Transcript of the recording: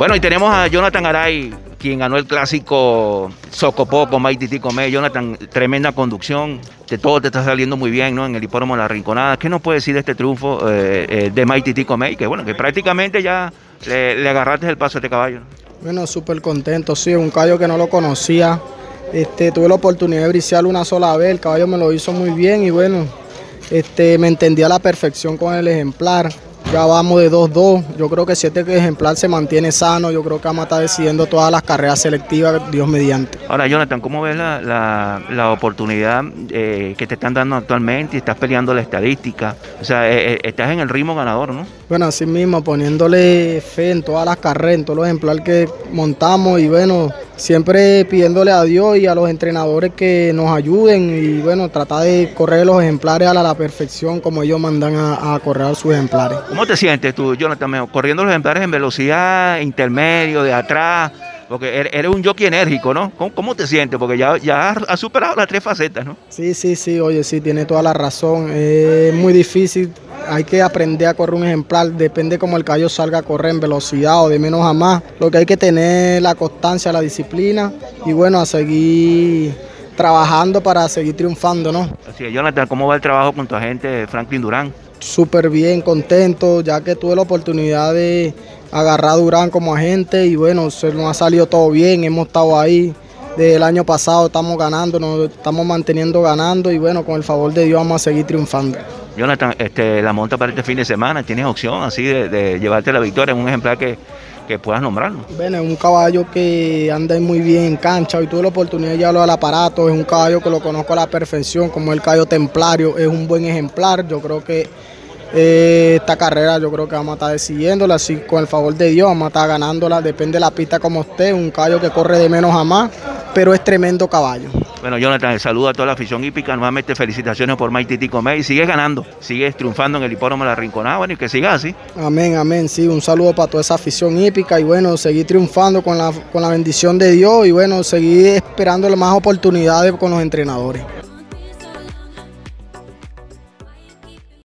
Bueno, y tenemos a Jonathan Aray, quien ganó el clásico Socopó con Maititi Comé. Jonathan, tremenda conducción. De todo te está saliendo muy bien, ¿no? En el hipódromo La Rinconada. ¿Qué nos puede decir de este triunfo eh, eh, de Maititi? Que bueno, que prácticamente ya le, agarraste el paso a este caballo. Bueno, súper contento, sí, un caballo que no lo conocía. Este, tuve la oportunidad de briciarlo una sola vez, el caballo me lo hizo muy bien y bueno, este, me entendía a la perfección con el ejemplar. Ya vamos de 2-2. Yo creo que si este ejemplar se mantiene sano, yo creo que vamos a estar decidiendo todas las carreras selectivas, Dios mediante. Ahora, Jonathan, ¿cómo ves la, oportunidad eh, que te están dando actualmente? Estás peleando la estadística. O sea, eh, eh, estás en el ritmo ganador, ¿no? Bueno, así mismo, poniéndole fe en todas las carreras, en todos los ejemplares que montamos y bueno, siempre pidiéndole a Dios y a los entrenadores que nos ayuden y bueno, tratar de correr los ejemplares a la, perfección como ellos mandan a, correr a sus ejemplares. ¿Cómo te sientes tú, Jonathan, corriendo los ejemplares en velocidad intermedio, de atrás? Porque er, eres un jockey enérgico, ¿no? ¿Cómo, te sientes? Porque ya, ya has superado las tres facetas, ¿no? Sí, sí, sí, oye, sí, tiene toda la razón. Es muy difícil, hay que aprender a correr un ejemplar, depende cómo el caballo salga a correr en velocidad o de menos a más. Lo que hay que tener la constancia, la disciplina y bueno, a seguir trabajando para seguir triunfando, ¿no? Así es, Jonathan, ¿cómo va el trabajo con tu agente Franklin Durán? Súper bien, contento, ya que tuve la oportunidad de agarrar a Durán como agente y bueno, se nos ha salido todo bien, hemos estado ahí. Desde el año pasado estamos ganando, nos estamos manteniendo ganando y bueno, con el favor de Dios vamos a seguir triunfando. Jonathan, este, la monta para este fin de semana, ¿tienes opción así de, llevarte la victoria en un ejemplar que, que puedas nombrarlo? Bueno, es un caballo que anda muy bien en cancha. Y tuve la oportunidad de llevarlo al aparato, es un caballo que lo conozco a la perfección, como el caballo templario, es un buen ejemplar, yo creo que eh, esta carrera yo creo que vamos a estar decidiéndola, así con el favor de Dios. Vamos a estar ganándola, depende de la pista como esté, un caballo que corre de menos a más, pero es tremendo caballo. Bueno, Jonathan, saludo a toda la afición hípica, nuevamente felicitaciones por Maititi Comey, sigues ganando, sigues triunfando en el hipódromo de la Rinconada, bueno, y que siga así. Amén, amén, sí, un saludo para toda esa afición hípica. Y bueno, seguir triunfando con la, con la bendición de Dios. Y bueno, seguir esperando más oportunidades con los entrenadores.